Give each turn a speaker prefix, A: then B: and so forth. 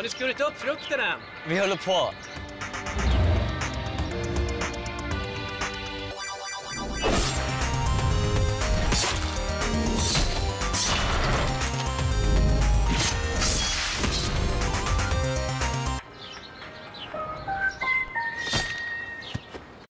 A: Har ni skurit upp frukten än?
B: Vi håller på.